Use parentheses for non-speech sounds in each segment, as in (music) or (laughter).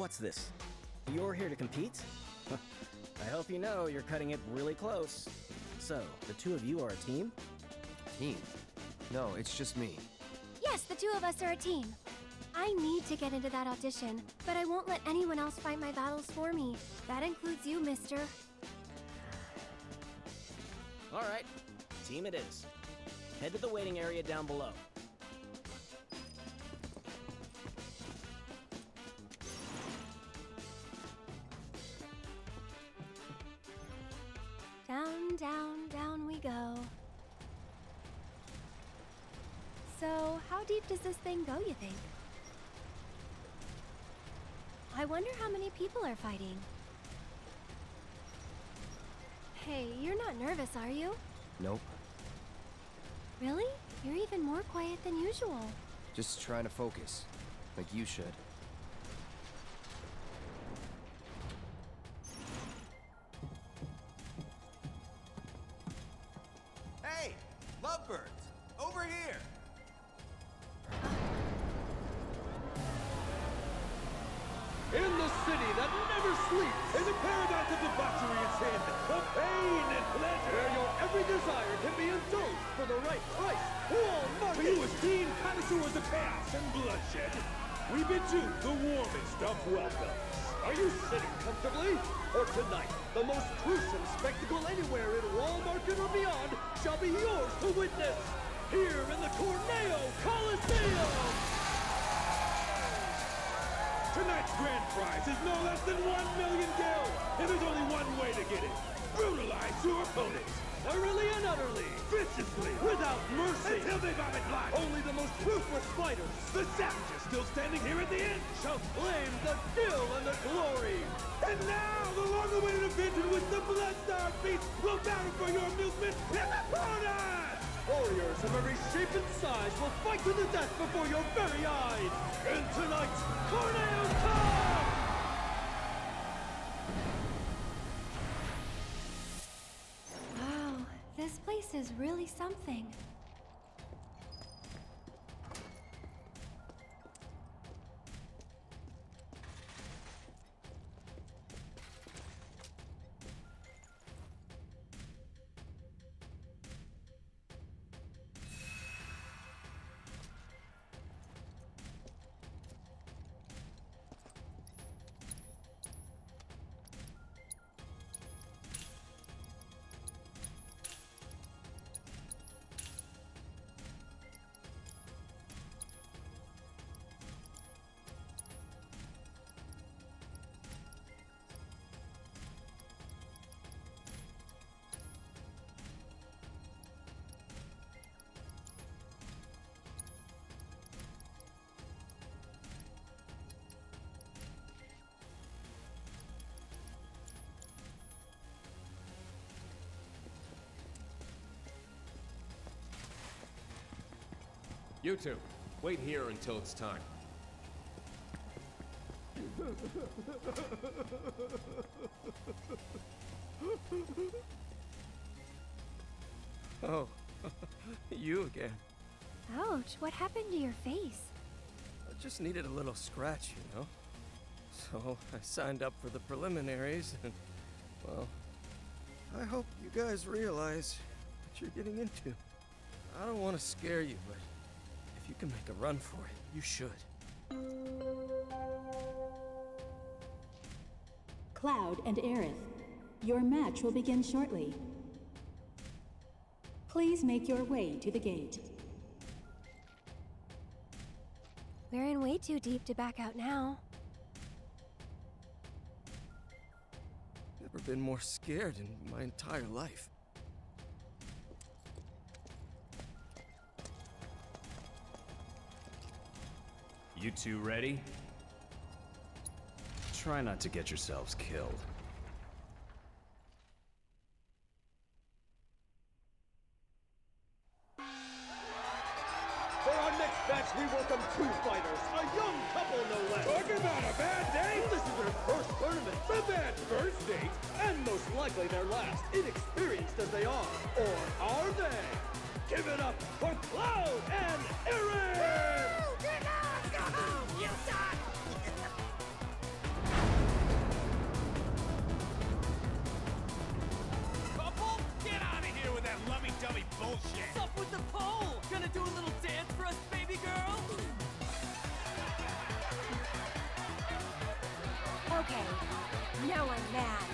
What's this? You're here to compete? (laughs) I hope you know you're cutting it really close. So, the two of you are a team? Team? No, it's just me. Yes, the two of us are a team. I need to get into that audition, but I won't let anyone else fight my battles for me. That includes you, mister. (sighs) Alright, team it is. Head to the waiting area down below. Does this thing go, you think? I wonder how many people are fighting. Hey, you're not nervous, are you? Nope. Really? You're even more quiet than usual. Just trying to focus. Like you should. Desire can be indulged for the right price. Wall Market! For you esteemed connoisseurs of chaos and bloodshed, we bid you the warmest of welcomes. Are you sitting comfortably? For tonight, the most gruesome spectacle anywhere in Wall Market or beyond shall be yours to witness. Here in the Corneo Coliseum! Tonight's grand prize is no less than one million gil, and there's only one way to get it. Brutalize your opponents! Thoroughly and utterly, viciously, without mercy. Until they vomit blood. Only the most ruthless fighters, the savages still standing here at the end, shall claim the thrill and the glory. And now, the long-awaited event in which the Bloodstar Beast will battle for your amusement is upon us! Warriors of every shape and size will fight to the death before your very eyes! In tonight's Corneo Cup! This place is really something. You two, wait here until it's time. (laughs) Oh, (laughs) you again. Ouch, what happened to your face? I just needed a little scratch, you know? So (laughs) I signed up for the preliminaries, and, well, I hope you guys realize what you're getting into. I don't want to scare you, but if you can make a run for it, you should. Cloud and Aerith, your match will begin shortly. Please make your way to the gate. We're in way too deep to back out now. Never been more scared in my entire life. You two ready? Try not to get yourselves killed. For our next match, we welcome two fighters, a young couple no less. Talk about a bad date! This is their first tournament. A bad first date, and most likely their last, inexperienced as they are. Or are they? Give it up for Cloud and Aerith! Bullshit. What's up with the pole? Gonna do a little dance for us, baby girl? Okay, now I'm mad.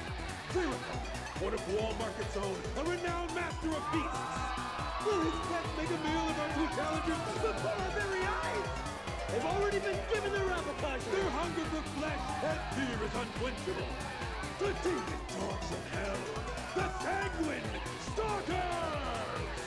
Lyrical, one of Wall Market's own, a renowned master of beasts. Will his pets make a meal of our two challengers before our very eyes? They've already been given their appetizer. Their hunger for flesh and fear is unquenchable. The demon talks of hell, the sanguine stalkers!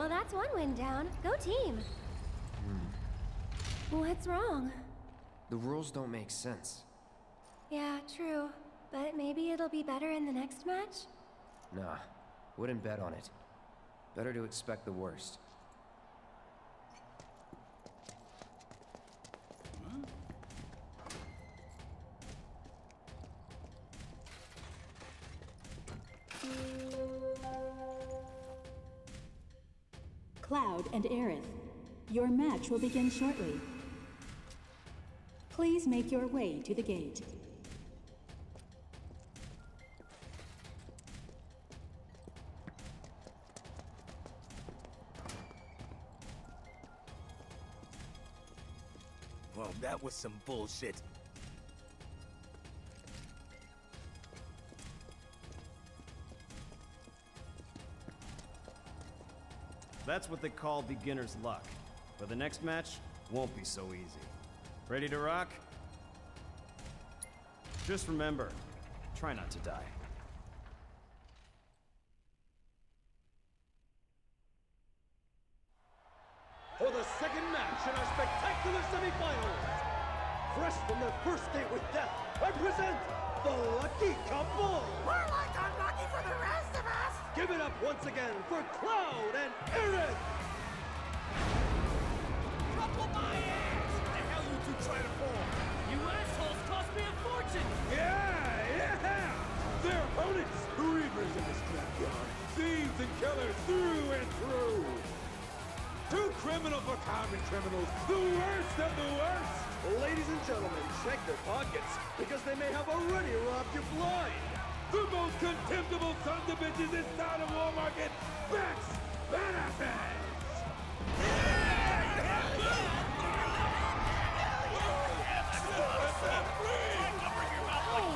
Well, that's one win down. Go team. What's wrong? The rules don't make sense. Yeah, true. But maybe it'll be better in the next match? Nah, wouldn't bet on it. Better to expect the worst. Your match will begin shortly. Please make your way to the gate. Well, that was some bullshit. That's what they call beginner's luck. But the next match won't be so easy. Ready to rock? Just remember, try not to die. For the second match in our spectacular semifinals, fresh from their first date with death, I present the Lucky Couple! We're like unlucky for the rest of us! Give it up once again for Cloud and Couple my ass! The hell you two trying to form? You assholes cost me a fortune! Yeah, yeah! Their opponents, reavers in the scrapyard, thieves and killers through and through! Two criminal for common criminals, the worst of the worst! Ladies and gentlemen, check their pockets, because they may have already robbed you blind! The most contemptible sons of bitches this side of Wall Market, Beck's Badasses! Hey,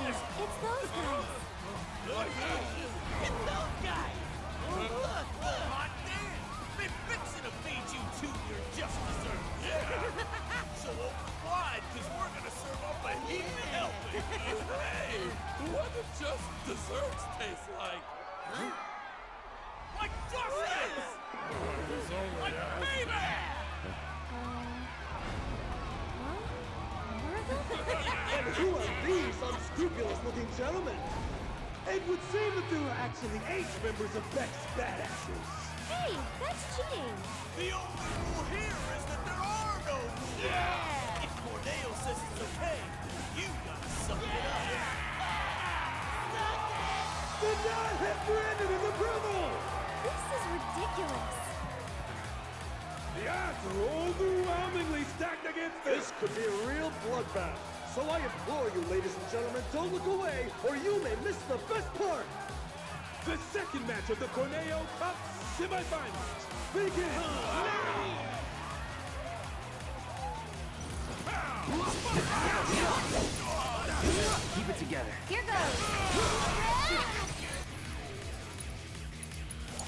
it's those guys. It's those guys! Look, look! Gentlemen? It would seem that they were actually eight members of Beck's Badasses. Hey, that's cheating. The only rule here is that there are no rules! Yeah! If Corneo says it's okay, you gotta suck it up! Did not have Brandon in approval! This is ridiculous. The odds are overwhelmingly stacked against this. This could be a I implore you, ladies and gentlemen, don't look away, or you may miss the best part! The second match of the Corneo Cup semifinals begins now! Keep it together. Here goes!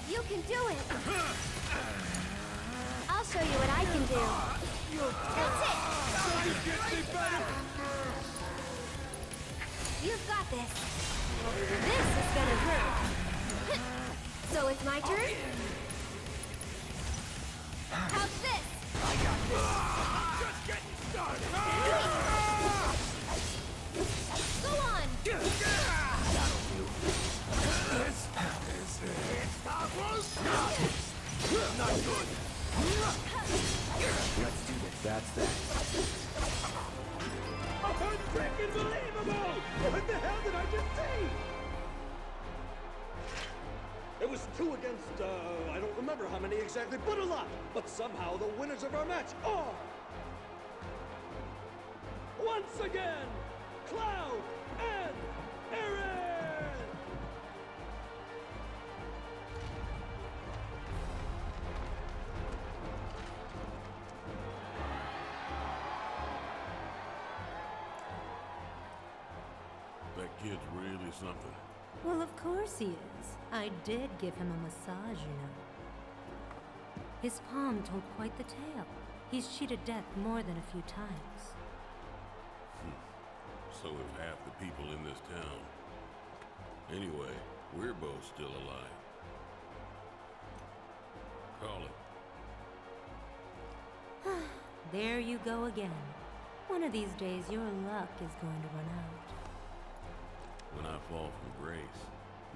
You can do it! I'll show you what I can do. That's it! You've got this. This is gonna hurt. (laughs) So it's my turn? How's this? I got this. Just getting started. Go on! That'll do. This is it. Stavros? Not good. Let's do this. That's that. Unfreaking believable! What the hell did I just see? It was two against, uh, I don't remember how many exactly, but a lot! But somehow the winners of our match are... Once again, Cloud and I did give him a massage, you know. His palm told quite the tale. He's cheated death more than a few times. Hmm. So have half the people in this town. Anyway, we're both still alive. Call it. (sighs) there you go again. One of these days, your luck is going to run out. When I fall from grace,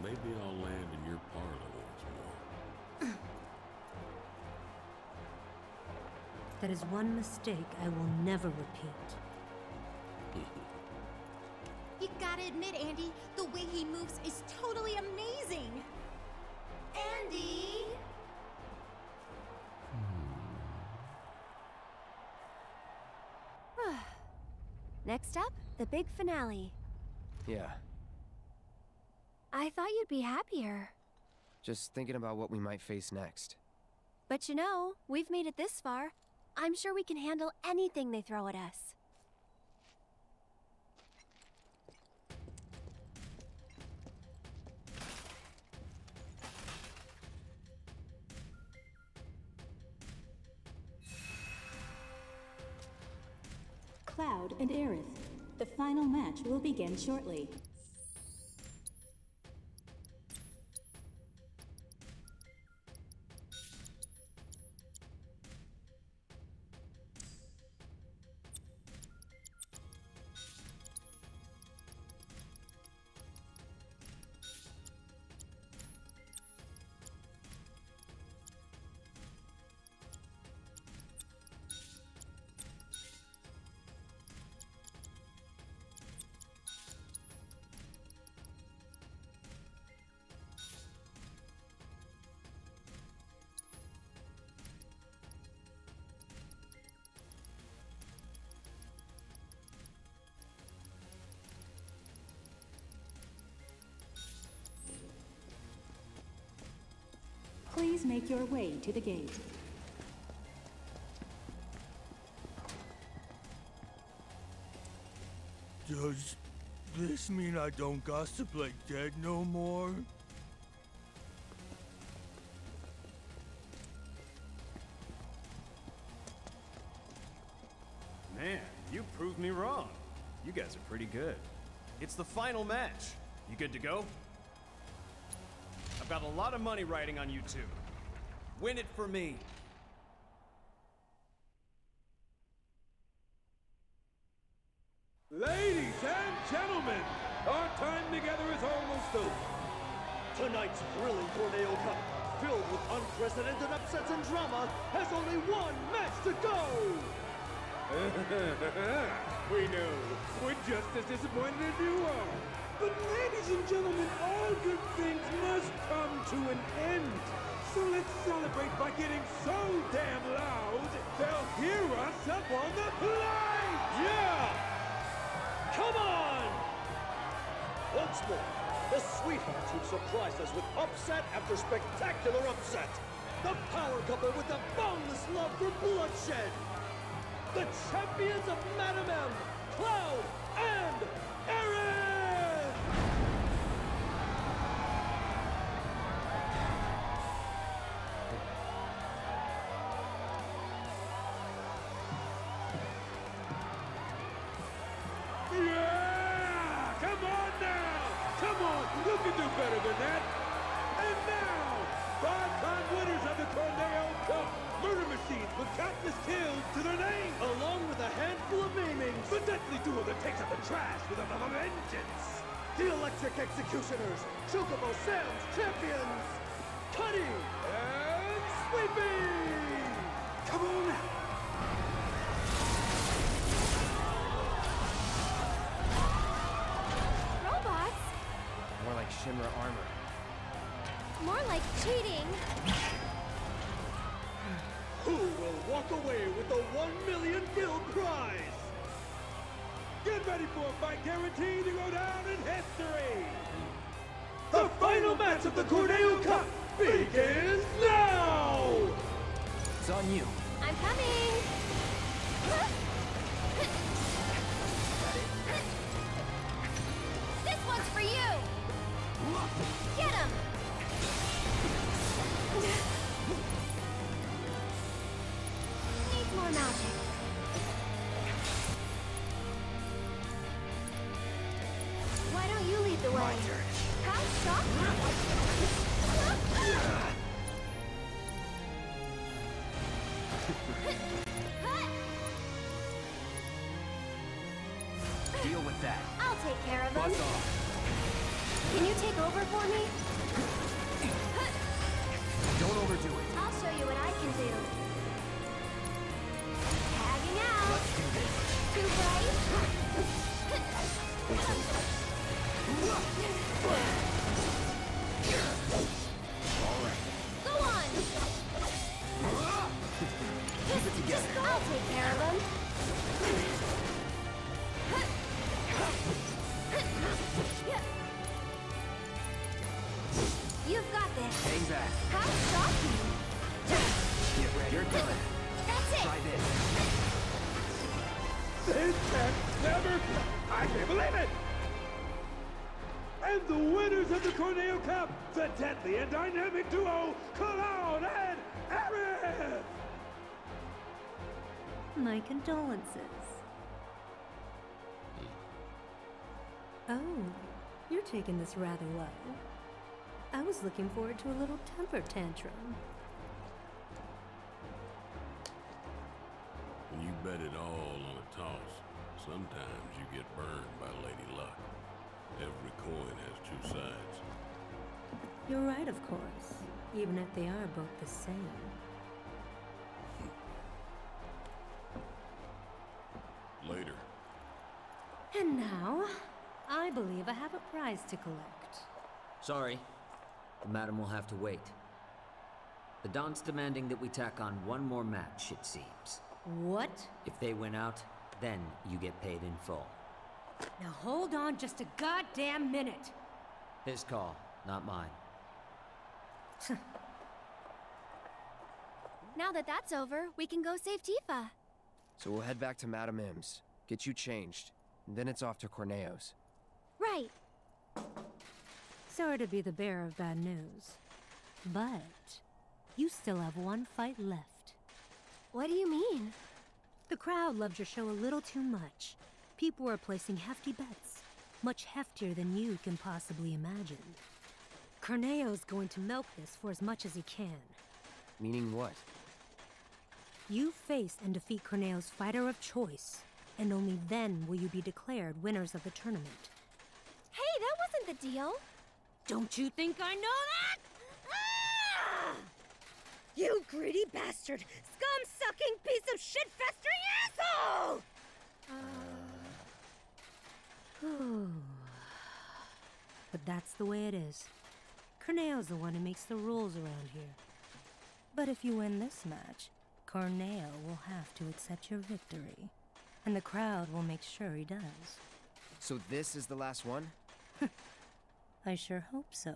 maybe I'll land in your parlor once more. That is one mistake I will never repeat. (laughs) You gotta admit, Andy, the way he moves is totally amazing! Andy! Hmm. (sighs) Next up, the big finale. Yeah. I thought you'd be happier. Just thinking about what we might face next. But you know, we've made it this far. I'm sure we can handle anything they throw at us. Cloud and Aerith. The final match will begin shortly. Make your way to the gate. Does this mean I don't gossip like dead no more? Man, you proved me wrong. You guys are pretty good. It's the final match. You good to go? I've got a lot of money riding on you two. Win it for me. Ladies and gentlemen, our time together is almost over. Tonight's thrilling Corneo Cup, filled with unprecedented upsets and drama, has only one match to go! (laughs) we know. We're just as disappointed as you are. But ladies and gentlemen, all good things must come to an end. So let's celebrate by getting so damn loud, they'll hear us up on the plate! Yeah! Come on! Once more, the sweethearts who've surprised us with upset after spectacular upset. The power couple with the boundless love for bloodshed. The champions of Madam M, Cloud and Aerith! Better than that! And now, five-time winners of the Corneo Cup! Murder machines with countless kills to their name! Along with a handful of maimings! The deadly duo that takes out the trash with a vengeance! The Electric Executioners, Chocobo Sam's champions! Cuddy and Sleepy! Come on now! Like cheating. Who will walk away with the 1 million gil prize? Get ready for a fight guaranteed to go down in history! The final match of the Corneo Cup begins now! It's on you. I'm coming. Deal with that. I'll take care of off. Can you take over for me? Don't overdo it. I'll show you what I can do. Tagging out. Let's do this. Too bright? (laughs) together. I'll take care of them. You've got this. Hang back. How shocking. Get ready. You're done. That's it. Try this. This can never... I can't believe it! And the winners of the Corneo Cup, the deadly and dynamic duo, Cloud My condolences. Hmm. Oh, you're taking this rather well. I was looking forward to a little temper tantrum. When you bet it all on a toss, sometimes you get burned by Lady Luck. Every coin has two sides. You're right, of course, even if they are both the same. And now, I believe I have a prize to collect. Sorry. The madam will have to wait. The Don's demanding that we tack on one more match, it seems. What? If they win out, then you get paid in full. Now hold on just a goddamn minute. His call, not mine. Now that that's over, we can go save Tifa. So we'll head back to Madame M's, get you changed, and then it's off to Corneo's. Right. Sorry to be the bearer of bad news, but you still have one fight left. What do you mean? The crowd loved your show a little too much. People were placing hefty bets, much heftier than you can possibly imagine. Corneo's going to milk this for as much as he can. Meaning what? You face and defeat Corneo's fighter of choice, and only then will you be declared winners of the tournament. Hey, that wasn't the deal. Don't you think I know that? Ah! You greedy bastard! Scum-sucking piece of shit-festering asshole! (sighs) but that's the way it is. Corneo's the one who makes the rules around here. But if you win this match, Corneo will have to accept your victory. And the crowd will make sure he does. So this is the last one? (laughs) I sure hope so.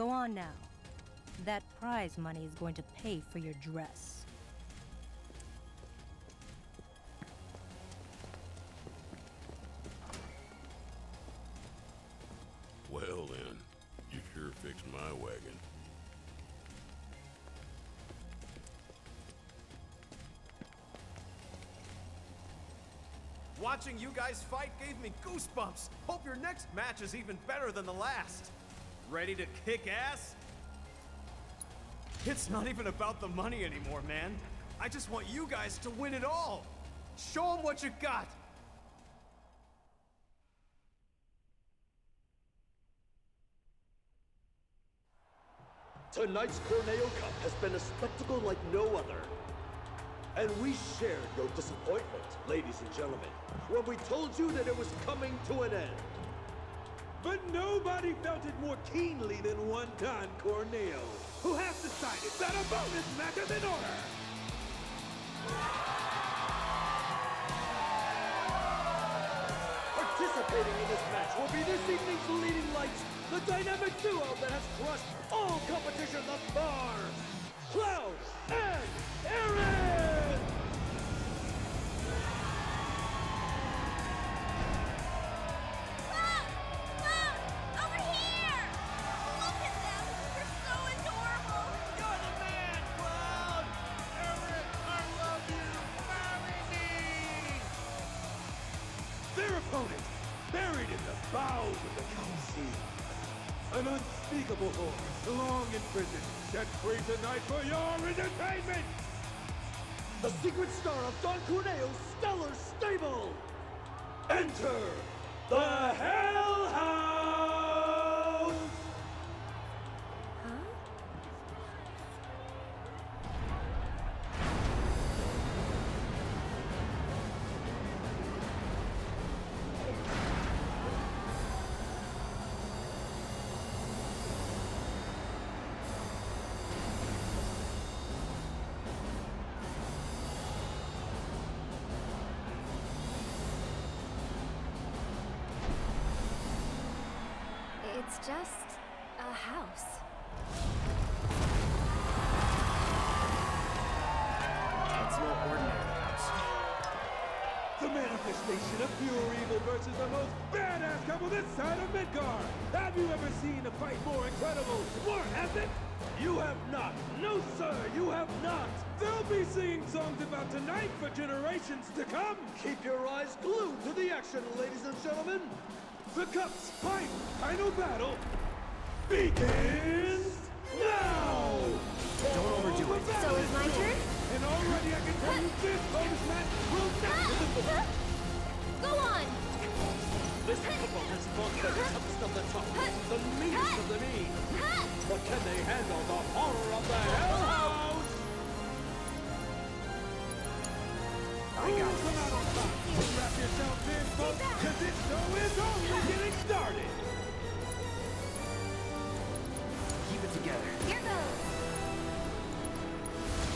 Go on now. That prize money is going to pay for your dress. Well then, you sure fixed my wagon. Watching you guys fight gave me goosebumps. Hope your next match is even better than the last. Ready to kick ass? It's not even about the money anymore, man. I just want you guys to win it all. Show them what you got. Tonight's Corneo Cup has been a spectacle like no other. And we shared your disappointment, ladies and gentlemen, when we told you that it was coming to an end. But nobody felt it more keenly than one Don Corneo, who has decided that a bonus match is in order. Participating in this match will be this evening's leading lights, the dynamic duo that has crushed all competition thus far, Cloud and Aerith! An unspeakable horror, long imprisoned, set free tonight for your entertainment! The secret star of Don Corneo's stellar stable! Enter the Hell just a house. It's no ordinary house. The manifestation of pure evil versus the most badass couple this side of Midgar! Have you ever seen a fight more incredible, more epic? You have not! No, sir, you have not! They'll be singing songs about tonight for generations to come! Keep your eyes glued to the action, ladies and gentlemen! The Cup's fight, final battle, begins now! Don't overdo it. So it's my turn? And already I can tell you this bonus match will not Go on! This couple has fought the toughest of the tough, the meanest of the mean. But can they handle the horror of the Hell I got top. Strap yourselves in, folks, because this show is only getting started. Keep it together. Here goes!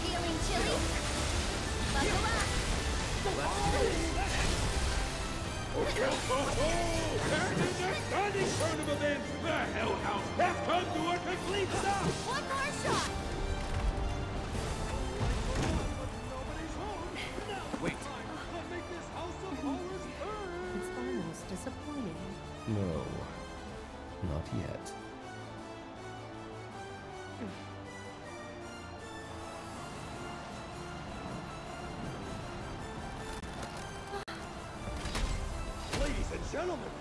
Feeling chilly? Buckle up! And in the stunning turn of events, the Hell House has come to a complete stop. One more shot! Claro, hombre.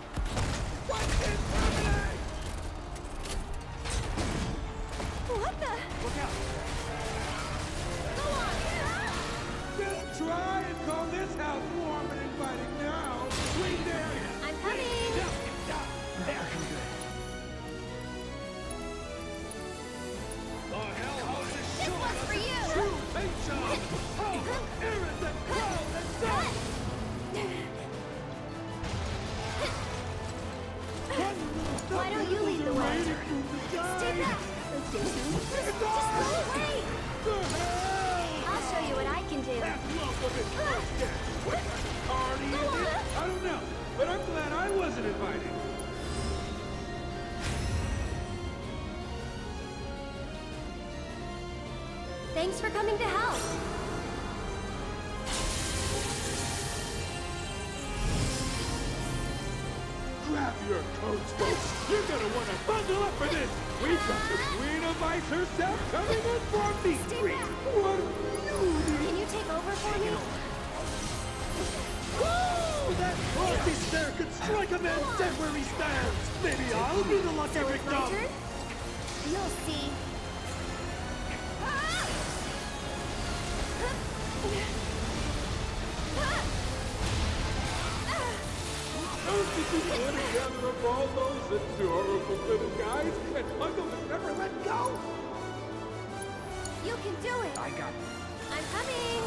can do it. I got it. I'm coming.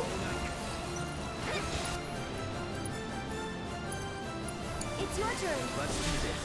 It's your turn. Let's do this.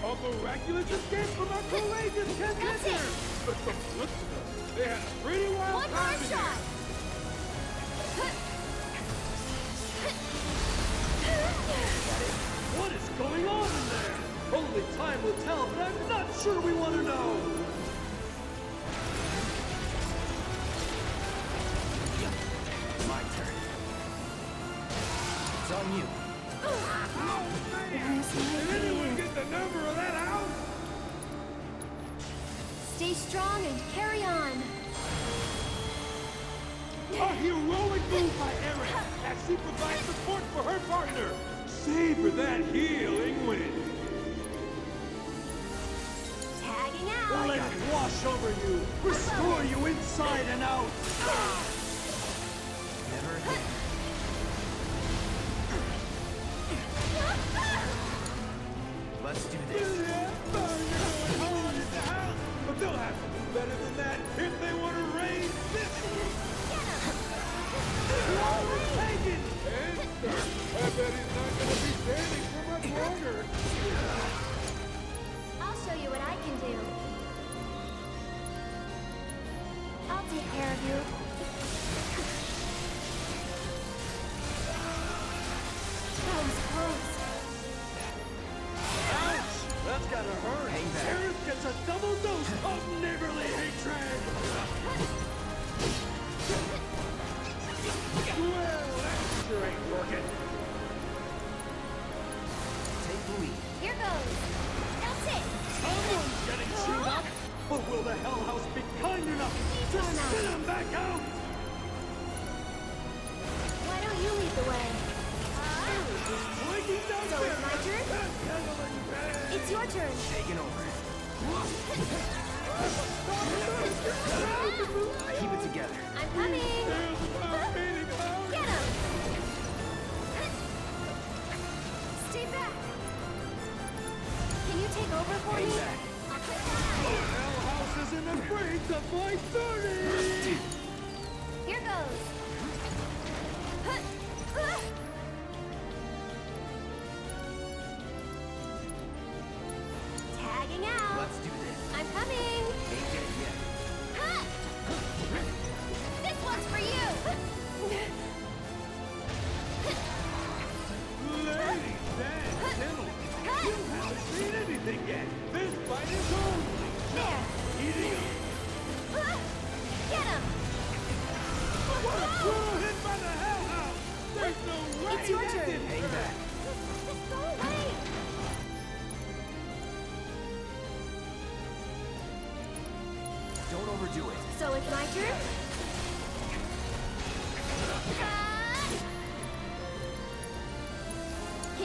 A miraculous escape from our courageous contender! But from the looks of them, they had a pretty wild One time more shot! What is going on in there? Only time will tell, but I'm not sure we strong and carry on. A heroic move by Aerith as she provides support for her partner. Save for that healing wind. Tagging out. Let it wash over you, restore you inside and out. buoy. Here goes. That's it. Someone's getting chewed up. But will the Hell House be kind enough to spit them back out? Why don't you lead the way? Uh, so it's my turn? It's your turn. Taking over. (laughs) Keep it together. I'm coming. take over for isn't afraid of my 30! Here goes!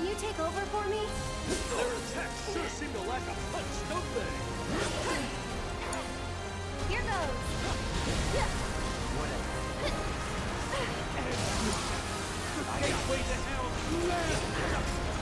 Can you take over for me? Their attacks sure seem to lack a punch, don't they? Here goes! Whatever. (laughs) I can't wait to have...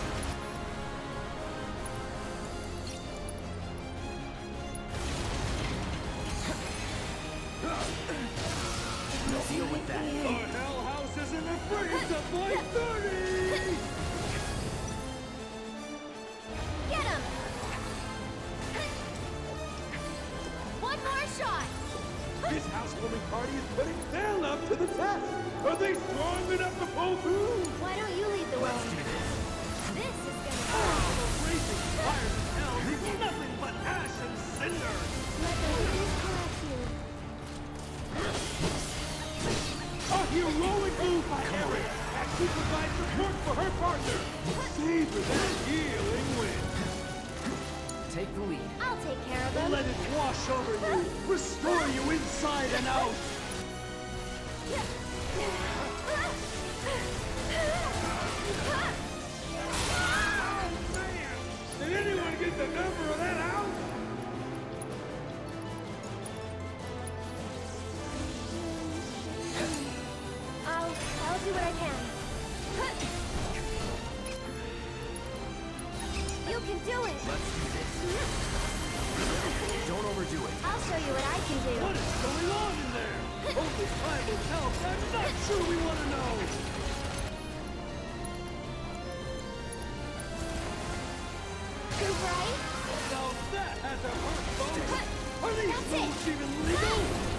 Show you what I can do. What is going on in there? Only time will tell. I'm not sure we want to know. Right? Now that has a heart Are these moves even legal?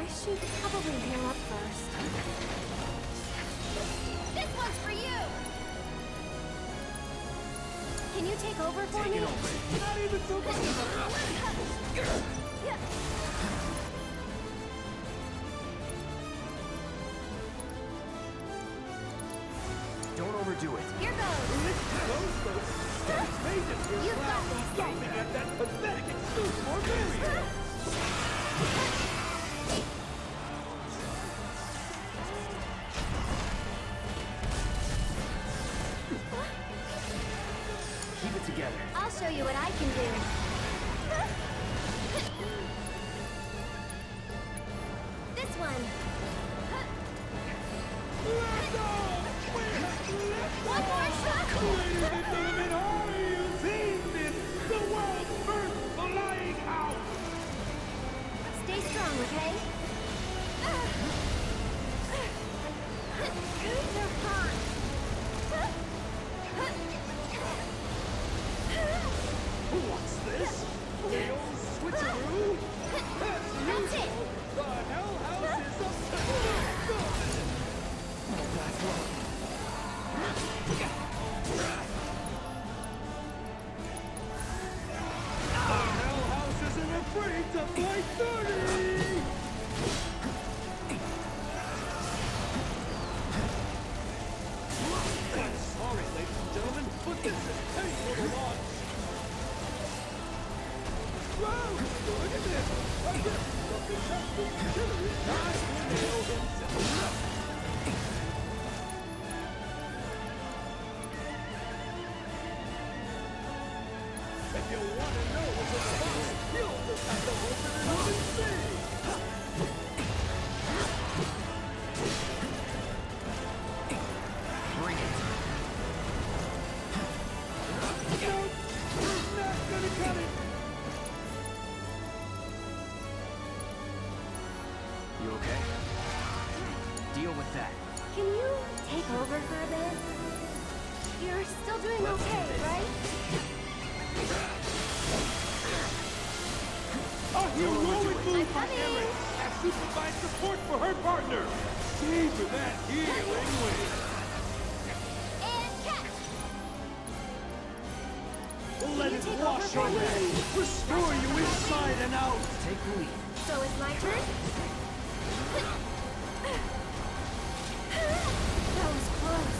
I should probably heal up first. This one's for you! Can you take over for take me? It. Not even so. Don't overdo it. Here goes. You've got this. That pathetic excuse for (laughs) what I can do. Can you take over for a bit? You're still doing okay, right? A heroic move by Emmett as she provides support for her partner! Save for that healing! Let it wash away! Restore you inside and out! Take the. So it's my turn? Oh.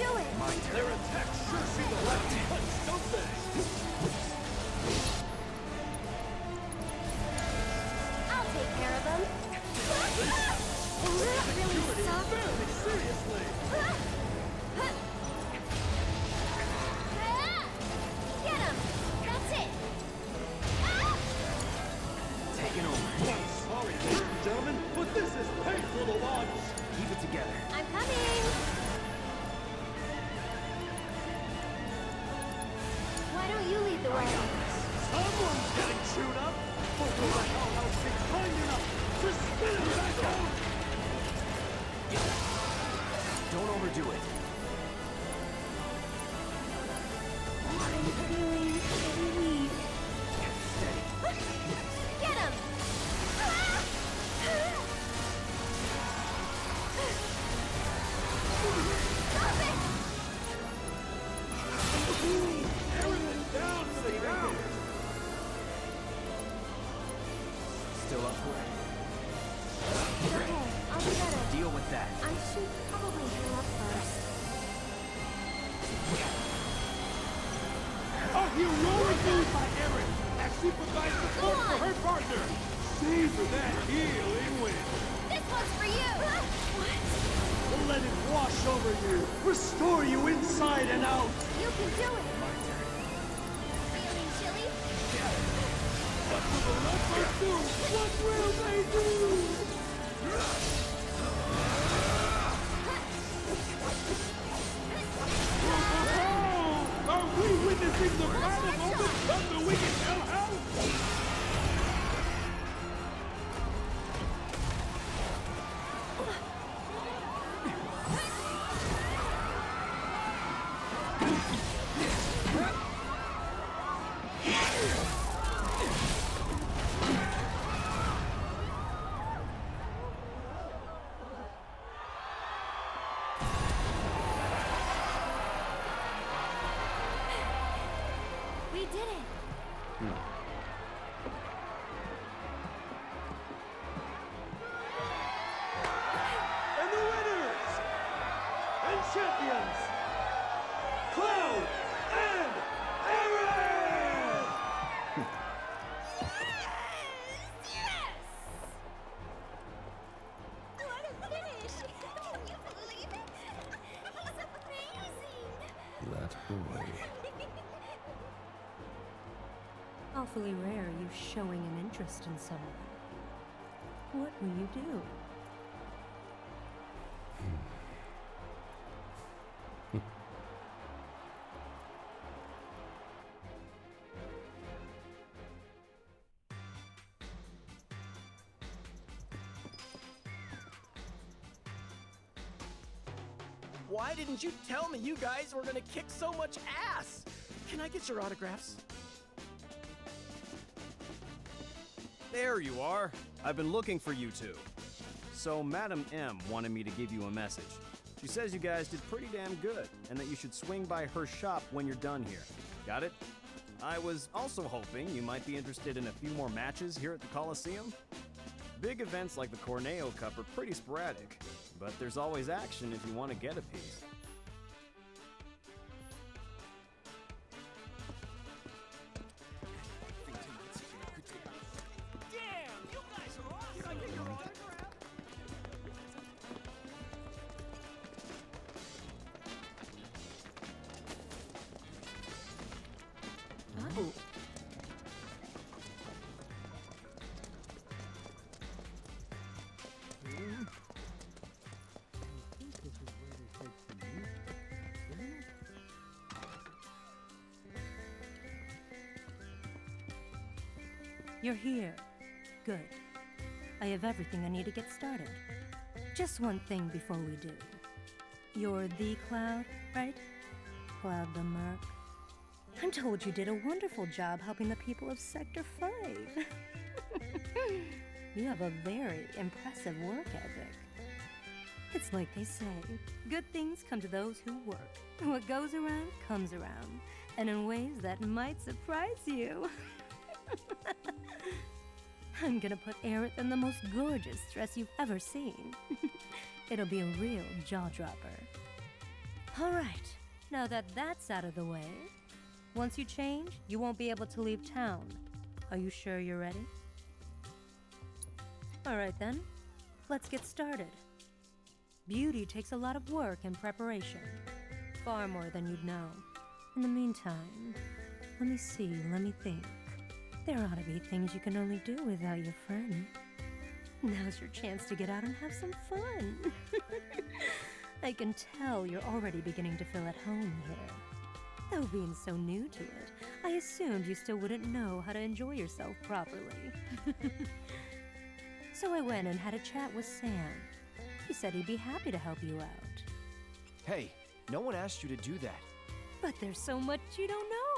do it! shoot up, or will the Hell House be kind enough to spin it back out? Don't overdo it. Awfully rare you showing an interest in someone. What will you do? Why didn't you tell me you guys were gonna kick so much ass? Can I get your autographs? There you are. I've been looking for you two. So, Madam M wanted me to give you a message. She says you guys did pretty damn good, and that you should swing by her shop when you're done here. Got it? I was also hoping you might be interested in a few more matches here at the Coliseum. Big events like the Corneo Cup are pretty sporadic, but there's always action if you want to get a piece. Everything I need to get started. Just one thing before we do. You're the Cloud, right? Cloud the Merc. I'm told you did a wonderful job helping the people of Sector 5. (laughs) you have a very impressive work ethic. It's like they say good things come to those who work. What goes around comes around, and in ways that might surprise you. (laughs) I'm gonna put Aerith in the most gorgeous dress you've ever seen. (laughs) It'll be a real jaw dropper. All right, now that that's out of the way, once you change, you won't be able to leave town. Are you sure you're ready? All right then, let's get started. Beauty takes a lot of work and preparation, far more than you'd know. In the meantime, let me see, let me think. There ought to be things you can only do without your friend. Now's your chance to get out and have some fun. (laughs) I can tell you're already beginning to feel at home here. Though being so new to it, I assumed you still wouldn't know how to enjoy yourself properly. (laughs) so I went and had a chat with Sam. He said he'd be happy to help you out. Hey, no one asked you to do that. But there's so much you don't know.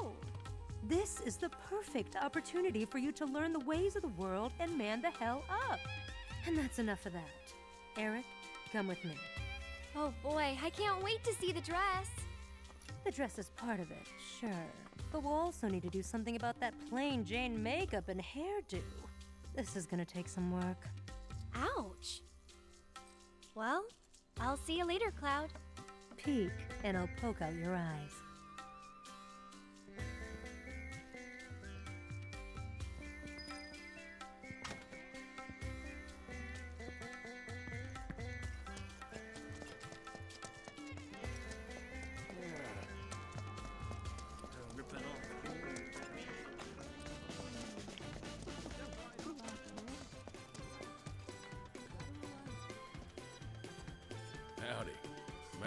This is the perfect opportunity for you to learn the ways of the world and man the hell up. And that's enough of that. Aerith, come with me. Oh boy, I can't wait to see the dress. The dress is part of it, sure. But we'll also need to do something about that plain Jane makeup and hairdo. This is gonna take some work. Ouch. Well, I'll see you later, Cloud. Peek, and I'll poke out your eyes.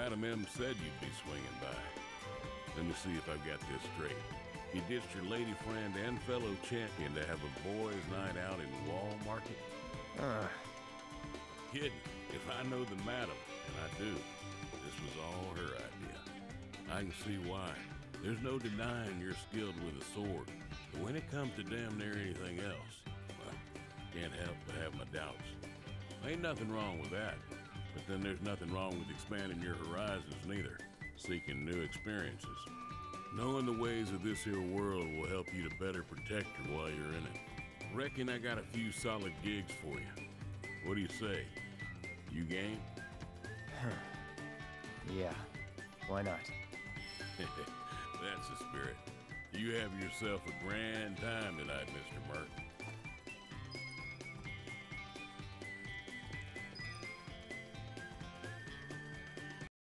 Madam M said you'd be swinging by. Let me see if I've got this straight. You ditched your lady friend and fellow champion to have a boys' night out in Wall Market? Uh, Kidding. If I know the madam, and I do, this was all her idea. I can see why. There's no denying you're skilled with a sword, but when it comes to damn near anything else, well, can't help but have my doubts. Ain't nothing wrong with that, then there's nothing wrong with expanding your horizons neither, seeking new experiences. Knowing the ways of this here world will help you to better protect her while you're in it. Reckon I got a few solid gigs for you. What do you say? You game? (laughs) yeah. Why not? (laughs) That's the spirit. You have yourself a grand time tonight, Mr. Merc.